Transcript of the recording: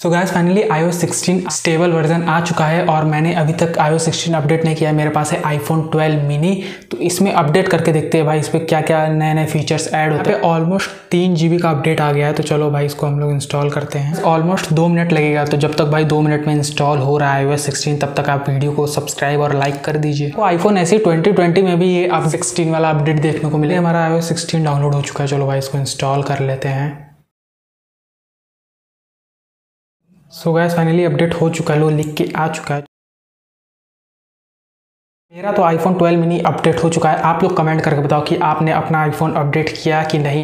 So guys finally iOS 16 stable version आ चुका है और मैंने अभी तक iOS 16 अपडेट नहीं किया है। मेरे पास है आईफोन 12 मिनी तो इसमें अपडेट करके देखते हैं भाई, इस पर क्या क्या नए नए फीचर्स ऐड होते हैं ऑलमोस्ट तीन जीबी का अपडेट आ गया है। तो चलो भाई, इसको हम लोग इंस्टॉल करते हैं। ऑलमोस्ट दो मिनट लगेगा। तो जब तक भाई दो मिनट में इंस्टॉल हो रहा है iOS 16 तब तक आप वीडियो को सब्सक्राइब और लाइक कर दीजिए। तो आईफोन ऐसे ट्वेंटी ट्वेंटी में भी ये अब सिक्सटीन वाला अपडेट देखने को मिले हमारा iOS सिक्सटीन डाउनलोड हो चुका है। चलो भाई, इसको इंस्टॉल कर लेते हैं। सो गैस फाइनली अपडेट हो चुका है, लो लिख के आ चुका है। मेरा तो आईफोन 12 मिनी अपडेट हो चुका है। आप लोग कमेंट करके बताओ कि आपने अपना आईफोन अपडेट किया कि नहीं?